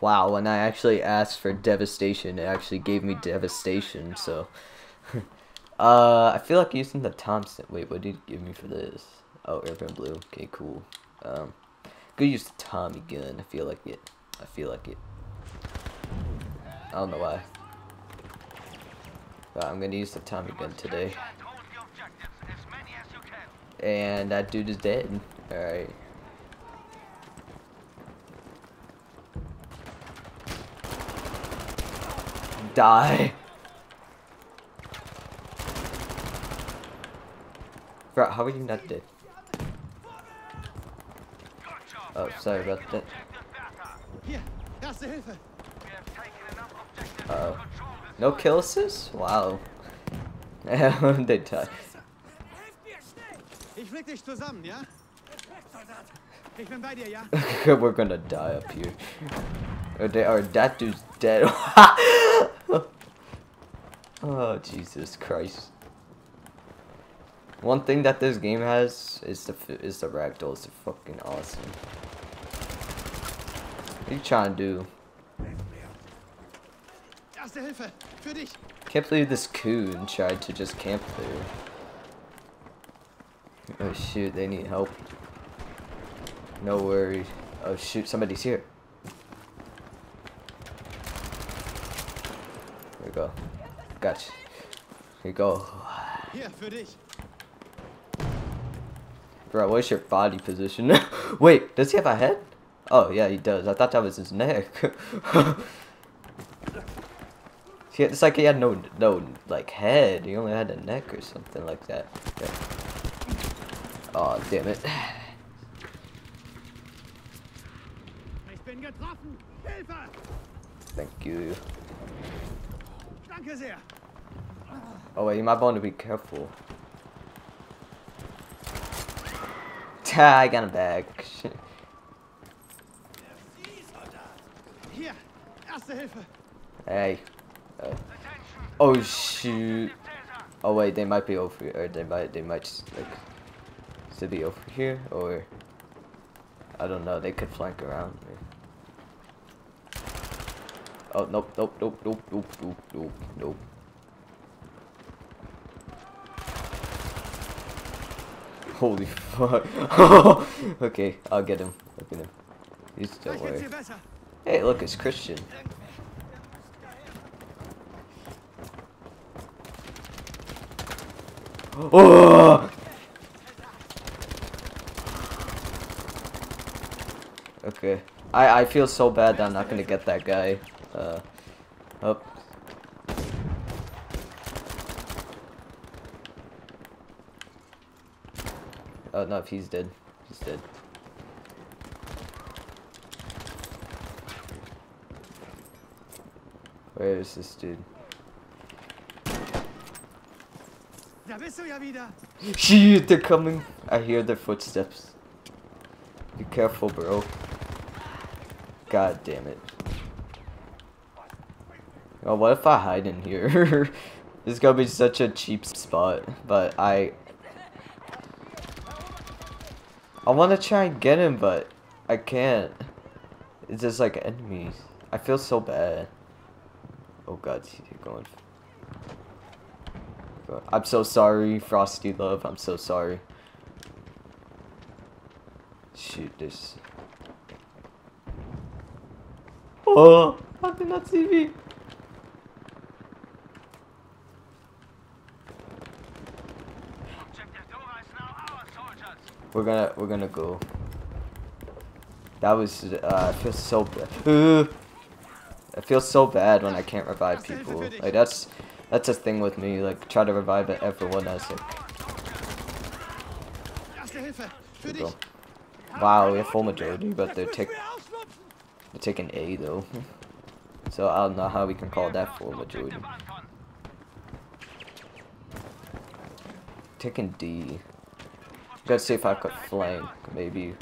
Wow, when I actually asked for devastation, it actually gave me devastation, so. uh, I feel like using the Thompson. Wait, what did he give me for this? Oh, airplane blue. Okay, cool. Um, go use the Tommy gun. I feel like it. I feel like it. I don't know why. But I'm gonna use the Tommy gun today. And that dude is dead. Alright. Die. Bro, how are you not dead? Oh, sorry about that. Hier, erste Hilfe. Uh oh. No kill assist? Wow. they die. Ich flick dich zusammen, ja? We're gonna die up here. Or, they, or that dude's dead. oh, Jesus Christ. One thing that this game has is the is the ragdolls. They're fucking awesome. What are you trying to do? Can't believe this coon tried to just camp there. Oh shoot, they need help. No worries. Oh shoot, somebody's here. Here we go. Gotcha. Here you go. Hier, für dich. Bro, what's your body position? Wait, does he have a head? Oh, yeah, he does. I thought that was his neck. See, it's like he had no, no, like, head. He only had a neck or something like that. Yeah. Oh, damn it. Ich bin getroffen. Hilfe. Thank you. Danke sehr. Oh, wait, you might want to be careful. Ta, I got him back. Hier, erste Hilfe. hey. Uh, oh, shoot. Oh wait, they might be over here, or they might, they might just, like, still be over here, or I don't know. They could flank around. Or... Oh nope, nope, nope, nope, nope, nope, nope, nope. Holy fuck! okay, I'll get him. Look at him. He's don't worry. Hey, look, it's Christian. Oh! Okay. I I feel so bad that I'm not gonna get that guy. Uh. Oh. Oh no, if he's dead, he's dead. Where is this dude? Shit, they're coming. I hear their footsteps. Be careful, bro. God damn it. Oh, what if I hide in here? this is gonna be such a cheap spot, but I... I wanna try and get him, but I can't. It's just like enemies. I feel so bad. Oh god, he's going. I'm so sorry, Frosty Love. I'm so sorry. Shoot this. Oh, I did not see me? We're gonna we're gonna go. That was uh, I feel so bad. Uh, I feel so bad when I can't revive people. Like that's that's a thing with me. Like try to revive everyone as like. Go. Wow, we have full majority, but they're, take, they're taking A though. So I don't know how we can call that full majority. Taking D. Let's see if I could flank, maybe.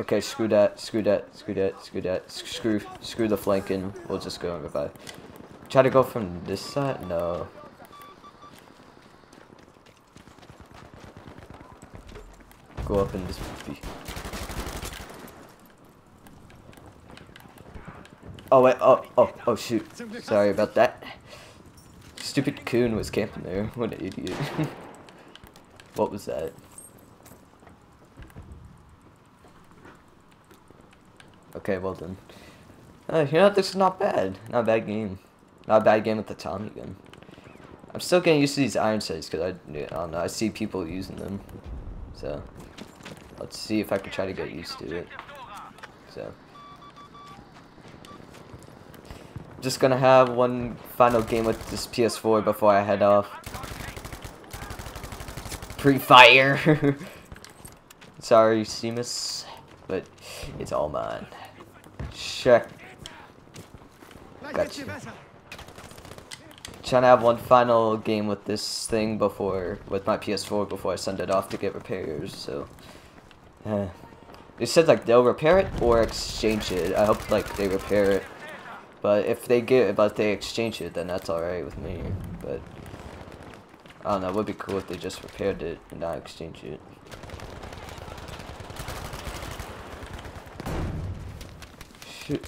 Okay, screw that, screw that, screw that, screw that, screw, screw the flanking. We'll just go and revive. Try to go from this side? No. Go up in this movie. Oh wait, oh, oh, oh shoot. Sorry about that. Stupid coon was camping there. What an idiot. what was that? Okay, well then. Uh, you know, this is not bad. Not a bad game. Not a bad game with the Tommy gun. I'm still getting used to these iron sights because I, I don't know, I see people using them. So, let's see if I can try to get used to it. So, just gonna have one final game with this PS4 before I head off. Pre-fire! Sorry, Seamus, but it's all mine. Check. Gotcha. Trying to have one final game with this thing before, with my PS4 before I send it off to get repairs, so. Eh. They said like they'll repair it or exchange it. I hope like they repair it. But if they get, but they exchange it, then that's alright with me. But I don't know. It would be cool if they just repaired it and not exchange it. Shoot.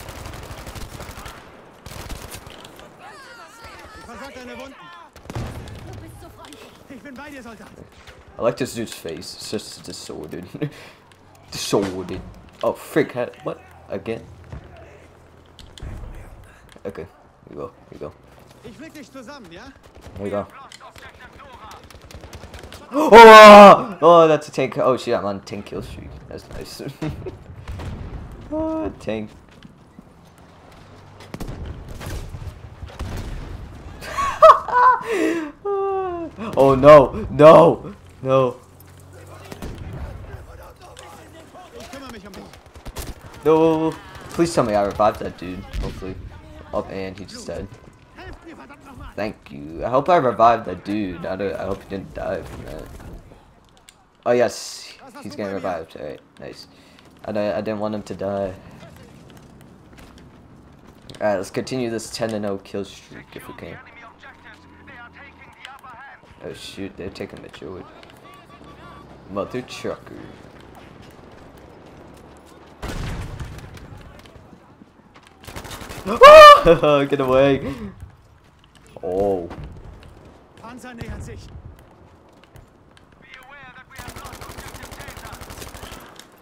I like this dude's face. It's just disordered. disordered. Oh, freak. What? Again? Okay. Here you go. Here you go. Ich flick dich zusammen, ja? There you go. Oh! Oh, that's a tank. Oh shit, I'm on 10 kill streak. That's nice. oh, tank. oh no, no, no, Ich kümmere mich um no. Please tell me I revived that dude. Hopefully. Oh, and he just nochmal. Thank you. I hope I revived that dude. I, I hope he didn't die from that. Oh yes, he's getting revived. Alright, nice. I, I didn't want him to die. Alright, let's continue this 10 0 kill streak if we can. Oh shoot, they're taking the George. Mother trucker. Get away! Oh. Panzer nähern sich.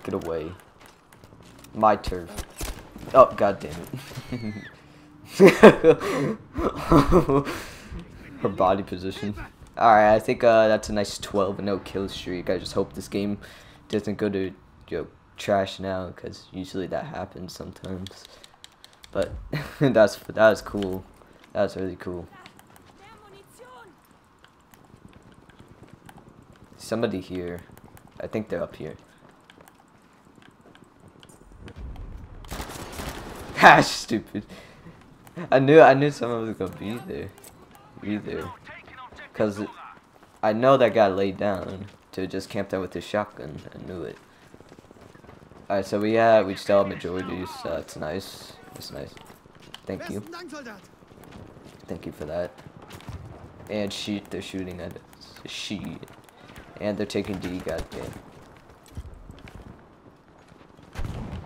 Get away. My turf. Oh, god damn it. Her body position. Alright, I think uh, that's a nice 12 0 kill streak. I just hope this game doesn't go to you know, trash now, because usually that happens sometimes. But that's that was cool. That's really cool. Somebody here. I think they're up here. Ha, ah, stupid. I knew I knew someone was gonna be there. Be there. Cause I know that guy laid down to just camp there with his shotgun. I knew it. Alright, so we have we still have majorities, so that's nice. That's nice. Thank you. Besten Dank, Soldat. Thank you for that. And sheet, they're shooting at us. Sheet. And they're taking D, goddamn.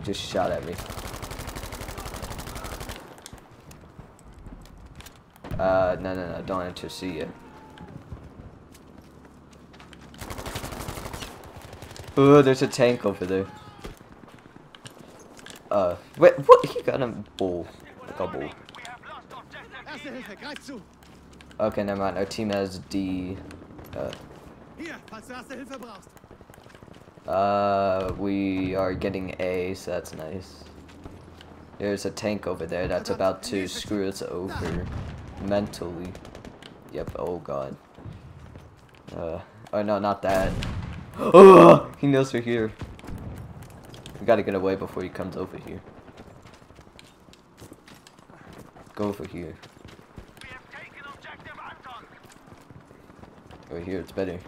Just shot at me. Uh, no, no, no, don't enter C yet. Oh, there's a tank over there. Uh, wait, what? He got a bull. Like a zu. Okay, never mind. Our team has D. Uh, uh, we are getting A, so that's nice. There's a tank over there that's about to screw us over mentally. Yep. Oh god. Uh. Oh no, not that. Oh, he knows we're here. We gotta get away before he comes over here. Go over here. Over here, it's better.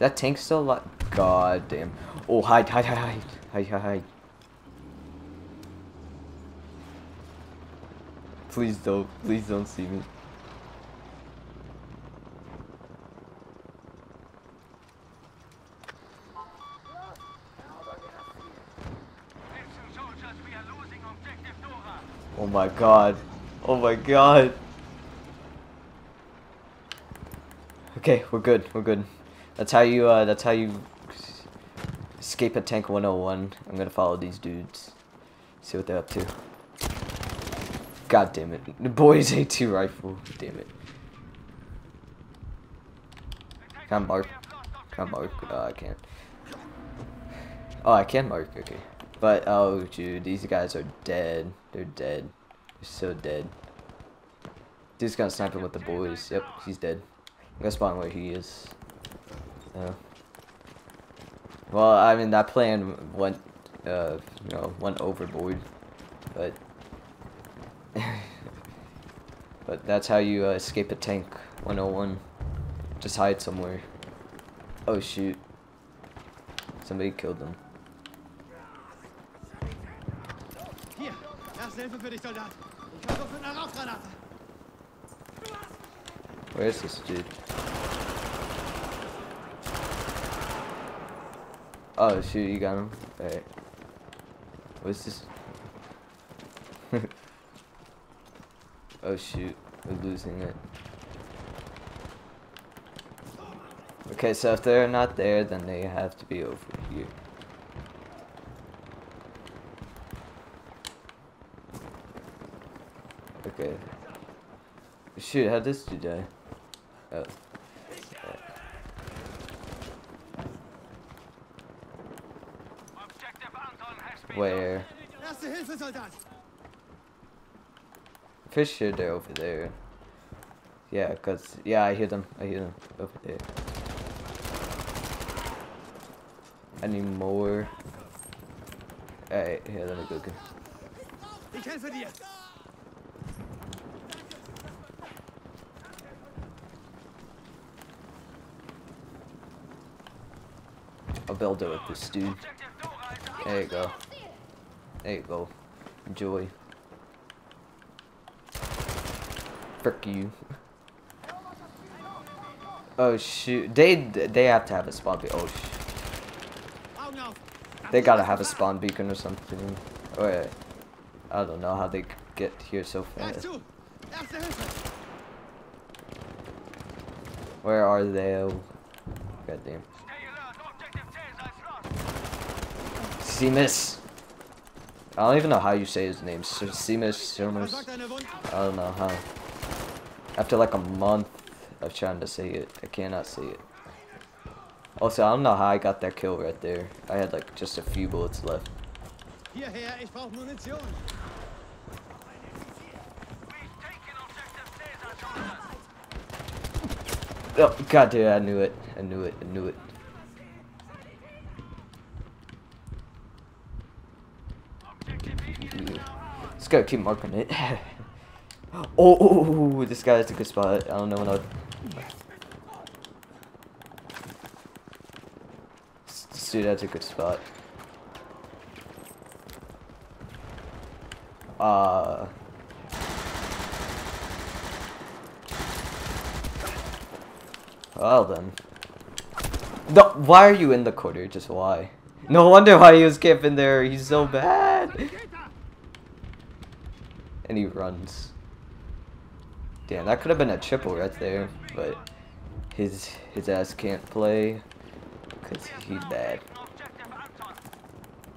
That tank's still alive. God damn. Oh, hide, hide, hide, hide, hide, hide, hide. Please don't, please don't see me. Oh my god. Oh my god. Okay, we're good. We're good. That's how you uh that's how you escape a tank 101. I'm to follow these dudes. See what they're up to. God damn it. The boys A2 rifle. Damn it. Can I mark? Can I mark? Uh, I can't. Oh, I can mark. Okay. But, oh, dude. These guys are dead. They're dead. They're so dead. Dude's gonna snipe him with the boys. Yep, he's dead. I'm gonna spawn where he is. Uh, well, I mean, that plan went, uh, you know, went overboard. But... but that's how you uh, escape a tank 101. Just hide somewhere. Oh shoot. Somebody killed them. Hier, Hilfe für dich, Soldat. Ich habe Rauchgranate. Where is this dude? Oh shoot, you got him? Alright. What's this? oh shoot, we're losing it. Okay, so if they're not there, then they have to be over here. Shoot, how'd this dude die? Oh. Where? Fish. Sure they're over there. Yeah, cause yeah, I hear them. I hear them over there. Need more. Alright, here, let me go Ich helfe dir. I'll build it with this dude. There you go. There you go. Enjoy. Frick you. Oh shoot, they they have to have a spawn beacon. Oh sh Augen auf. they gotta have a spawn beacon or something. Oh yeah. I don't know how they get here so fast. Where are they? Oh, goddamn. Seamus. I don't even know how you say his name. Seamus, Seamus. I don't know how. After like a month of trying to say it, I cannot say it. Also, I don't know how I got that kill right there. I had like just a few bullets left. Oh, god damn, I knew it. I knew it. I knew it. Gotta keep marking it. oh, oh, oh, oh, this guy's a good spot. I don't know when I. This dude, that's a good spot. Uh. Well then. No, why are you in the corner? Just why? No wonder why he was camping there. He's so bad. And he runs. Damn, that could have been a triple right there, but his his ass can't play because he's bad.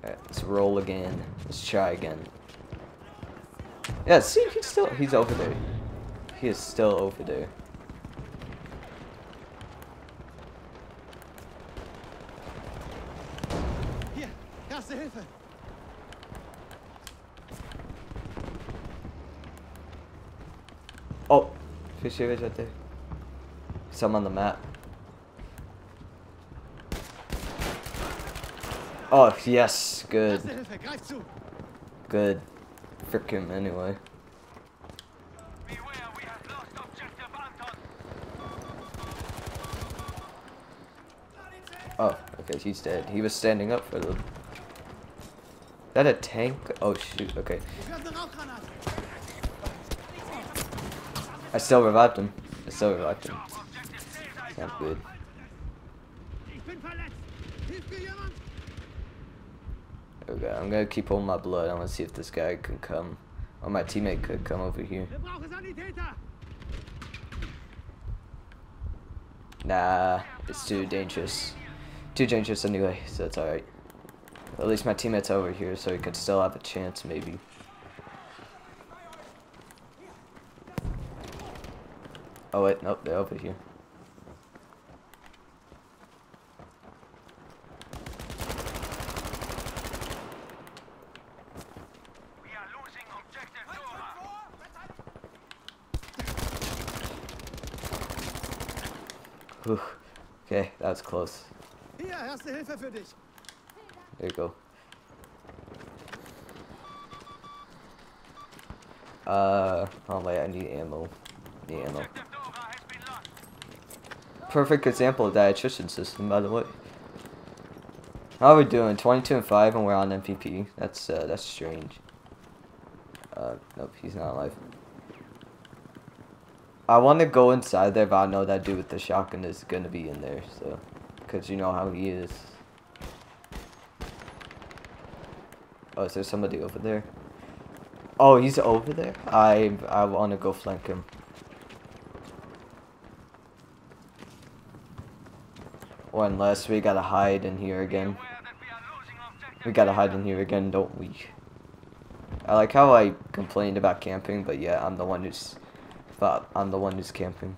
Alright, let's roll again. Let's try again. Yeah, see, he's still he's over there. He is still over there. Hier, erste Hilfe. Oh, here is right there. Some on the map. Oh yes, good, good. Frick him anyway. Oh, okay, he's dead. He was standing up for them. That a tank? Oh shoot, okay. Ich werfe eine Rauchgranate. I still revived him. I still revived him. Not good. Okay, I'm gonna keep holding my blood. I wanna see if this guy can come Or my teammate could come over here. Nah, it's too dangerous. Too dangerous anyway, so it's alright. At least my teammate's over here, so he could still have a chance, maybe. Oh wait, nope, they're over here. We are losing objective Dora. Whew. Okay, that was close. Hier, erste Hilfe für dich! There you go. Uh, oh wait, I need ammo. Need ammo. Objective Dora has been lost. Perfect example of attrition system, by the way. How are we doing? 22 and 5 and we're on MVP. That's, uh, that's strange. Uh, nope, he's not alive. I want to go inside there, but I know that dude with the shotgun is gonna be in there, so. Because you know how he is. Oh, is there somebody over there? Oh, he's over there? I, I want to go flank him. Unless we gotta hide in here again. We gotta hide in here again, don't we? I like how I complained about camping, but yeah, I'm the one who's thought I'm the one who's camping.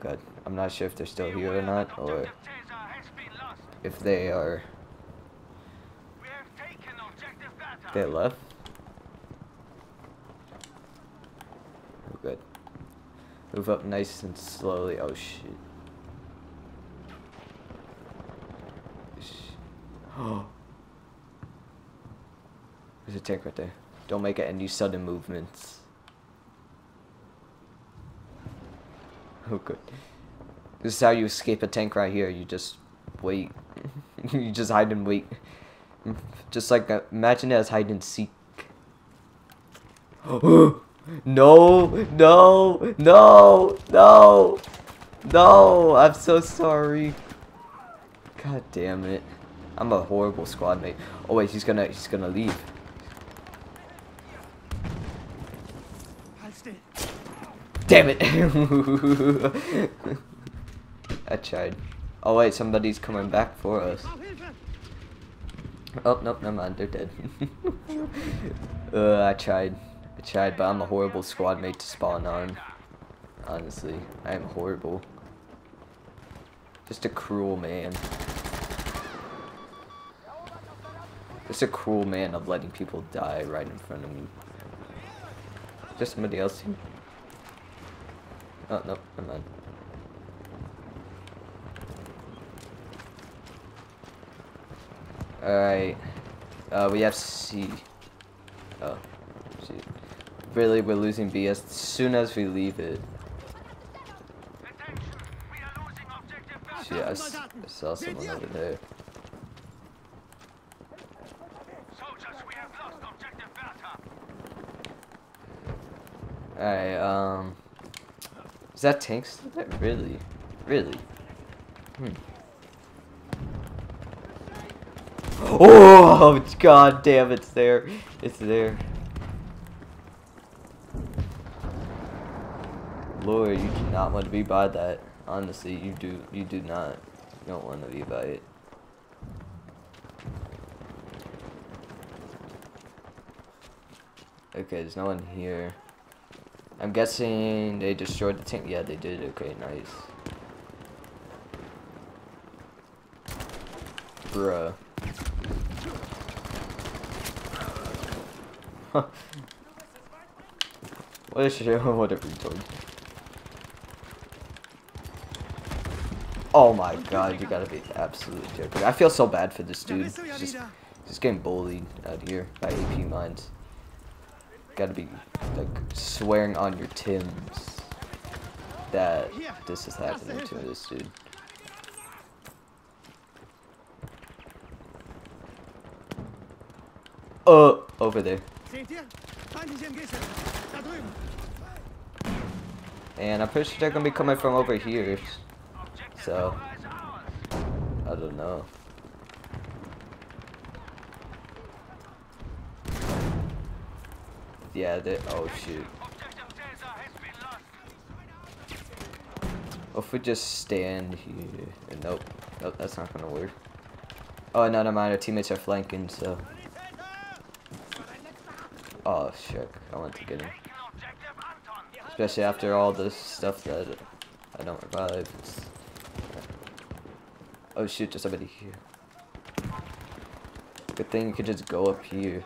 Good. I'm not sure if they're still here or not, or if they are they left. Oh, good. Move up nice and slowly. Oh shit. Oh. There's a tank right there. Don't make any sudden movements. Oh good. This is how you escape a tank right here. You just wait. you just hide and wait. Just like imagine it as hide and seek. no, no, no, no, no. I'm so sorry. God damn it. I'm a horrible squad mate. Oh wait, he's gonna he's gonna leave. Damn it. I tried. Oh wait, somebody's coming back for us. Oh, nope, never mind, they're dead. uh, I tried. I tried, but I'm a horrible squad mate to spawn on. Honestly, I am horrible. Just a cruel man. Just a cruel man of letting people die right in front of me. Just somebody else here. Oh, no, never mind. Alright. Uh, we have C. Really, we're losing B as soon as we leave it. Shit, I, s- I saw someone over there. Alright, um... Is that tank still there? Really? Really? Hmm. Oh, god damn, it's there. It's there. Lord, you do not want to be by that. Honestly, you do. You do not. You don't want to be by it. Okay, there's no one here. I'm guessing they destroyed the tank. Yeah, they did. Okay, nice. Bruh. what a shit. What a retard. Oh my god, you gotta be absolutely joking. I feel so bad for this dude. He's just, wieder! getting bullied out here by AP mines. Gotta be like swearing on your Tims that this is happening to this dude. Oh, over there. Seht ihr? Feindliche MG-Schiffe! Da drüben! And I'm pretty sure they're gonna be coming from over here. So, I don't know. Yeah, they. Oh shoot. If we just stand here. Nope. Nope, that's not gonna work. Oh, no, no, mind. Our teammates are flanking, so. Oh, shit. I want to get him. Especially after all this stuff that I don't revive. It's Oh, shoot. There's somebody here. Good thing you could just go up here.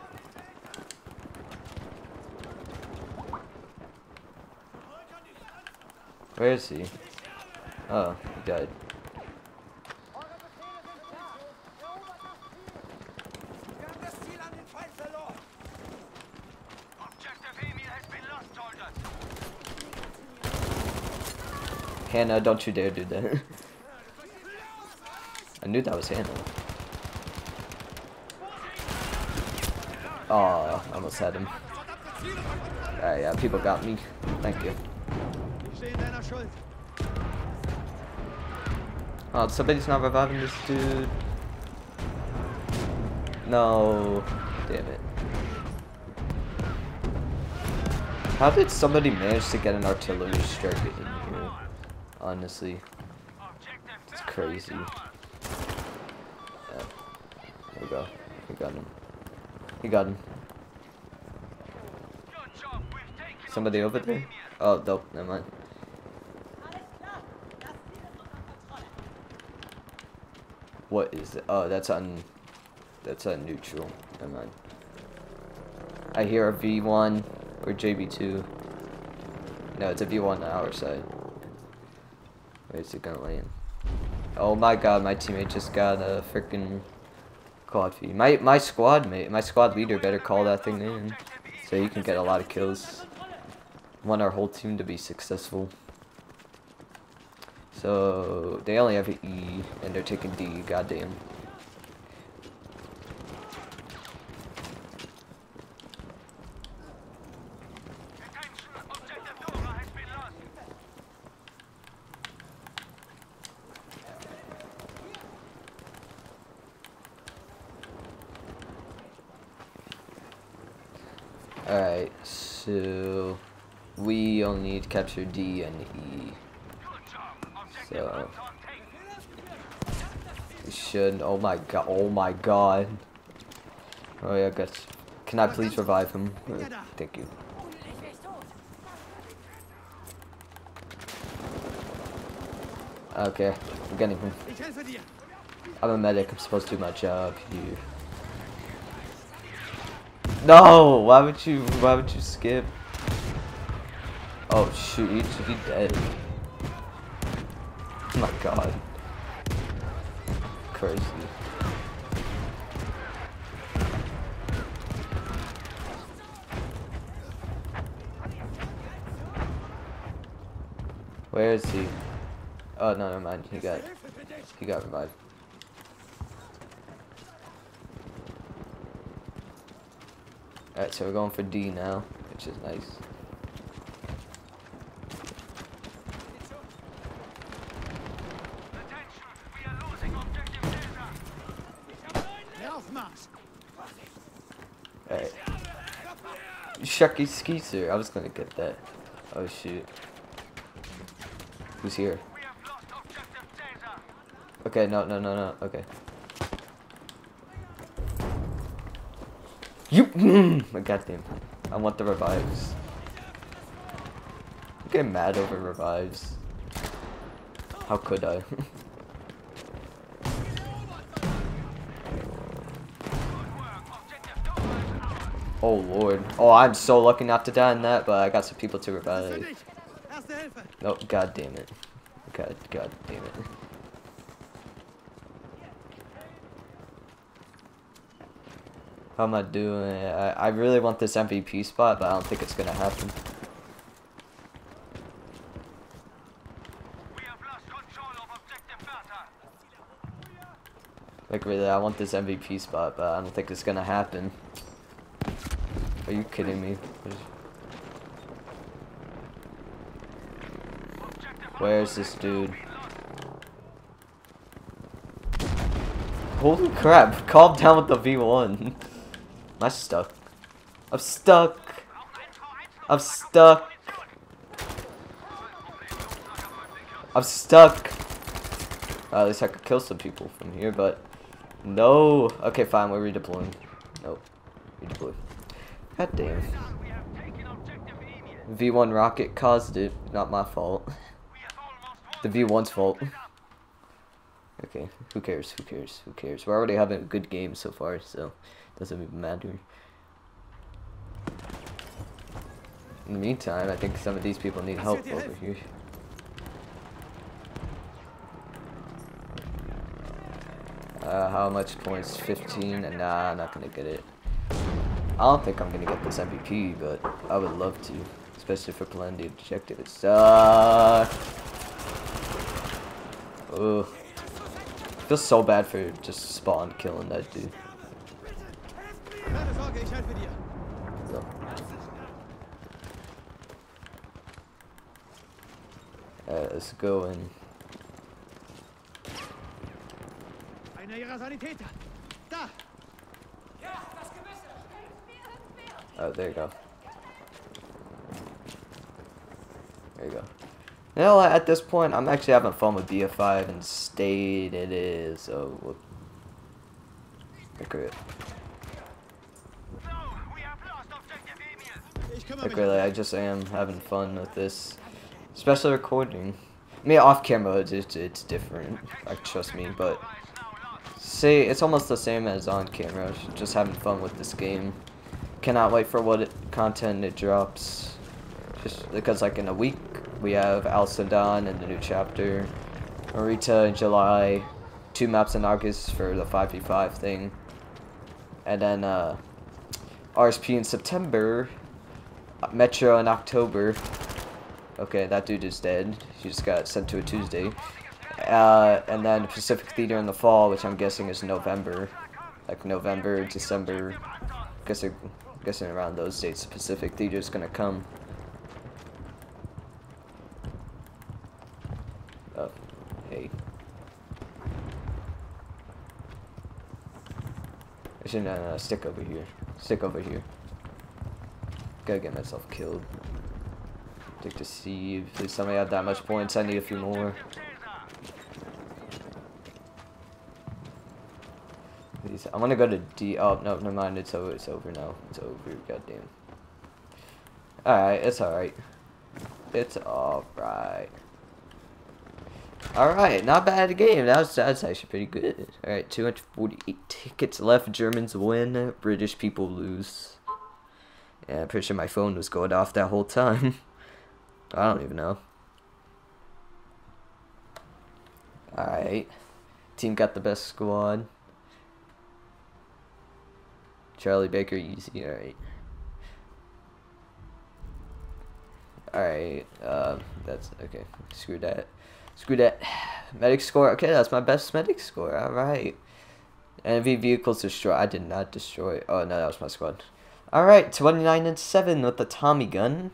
Where is he? Oh, he died. Hannah, don't you dare do that. I knew that was him. Oh, I almost had him. Alright, yeah, people got me. Thank you. Oh, somebody's not reviving this dude. No. Damn it. How did somebody manage to get an artillery strike in here? Honestly, it's crazy. He got him. He got him. Somebody over there? Oh, nope, never mind. What is it? Oh, that's on. That's on neutral. Never mind. I hear a V1 or JB2. No, it's a V1 on our side. Where's it gonna land? Oh my god, my teammate just got a freaking feed. My my squad mate, my squad leader better call that thing in, so you can get a lot of kills. Want our whole team to be successful. So they only have an E, and they're taking D. Goddamn. Alright, so we only need to capture D and E. So- We should. Oh my god. Oh my god. Oh yeah, guess. Can I please revive him? Uh, Thank you. Okay, I'm getting him. I'm a medic. I'm supposed to do my job here. No! Why would you? Why would you skip? Oh shoot! He, he dead. Oh my god. Crazy. Where is he? Oh no, never mind. He got he got revived. Alright, so we're going for D now, which is nice. Alright. Shucky Skeezer, I was gonna get that. Oh shoot. Who's here? Okay, no, no, no, no, okay. You, mm, goddamn. I want the revives. I'm getting mad over revives. How could I? Good work. Objective Dora is ours. oh lord. Oh, I'm so lucky not to die in that, but I got some people to revive. Oh, god damn it. God, god damn it. How am I doing? I, I really want this MVP spot, but I don't think it's gonna happen. We have lost control of objective Bertha. Like really, I want this MVP spot, but I don't think it's gonna happen. Are you kidding me? What is- Objective Where's this dude? Holy crap! Calm down with the V1. I'm stuck. I'm stuck. I'm stuck. I'm stuck. Uh, at least I could kill some people from here, but no. Okay, fine. We're redeploying. Nope. Redeploy. God damn. We have taken objective Emil. V1 rocket caused it. Not my fault. The. V1's fault. Okay, who cares? Who cares? Who cares? We're already having a good game so far, so it doesn't even matter. In the meantime, I think some of these people need help over here. Uh, how much points? 15? And nah, I'm not gonna get it. I don't think I'm gonna get this MVP, but I would love to. Especially for playing the objective. It sucks. Ugh. Feels so bad for just spawn killing that dude. So. Alright, let's go in. Oh, there you go. There you go. You know at this point, I'm actually having fun with BF5 and state it is, so... whoop. Okay, we have lost objective Emil. Ich kümmere like really, I just am having fun with this. Especially recording. I mean, off camera, it's, it's, it's different, like, trust me, but... See, it's almost the same as on camera, just having fun with this game. Cannot wait for what it, content it drops. Just because, like, in a week, we have Al Sundan and the new chapter. Marita in July. Two maps in August for the 5v5 thing. And then, uh, RSP in September. Metro in October. Okay, that dude is dead. He just got sent to a Tuesday. Uh, and then Pacific Theater in the fall, which I'm guessing is November. Like November, December. Guessing, guessing around those dates, Pacific Theater is gonna come. Oh, hey. I should uh, stick over here. Stick over here. Gotta get myself killed. Take to see. Please somebody have that much points. I need a few more. Please. I want to go to D. Oh no, never mind. It's over. It's over now. It's over. Goddamn. All right. It's all right. It's all right. All right. Not bad game. That was that's actually pretty good. All right. 248 tickets left. Germans win. British people lose. Yeah, I'm pretty sure my phone was going off that whole time. I don't even know. Alright. Team got the best squad. Charlie Baker, easy, alright. Alright, uh, that's, okay, screw that. Screw that. Medic score, okay, that's my best medic score, alright. Enemy vehicles destroyed. I did not destroy. Oh no, that was my squad. All right, 29 and seven with the Tommy gun.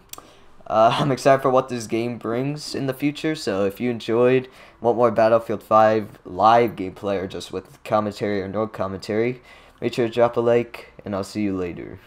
Uh, I'm excited for what this game brings in the future. So if you enjoyed, want more Battlefield 5 live gameplay or just with commentary or no commentary, make sure to drop a like, and I'll see you later.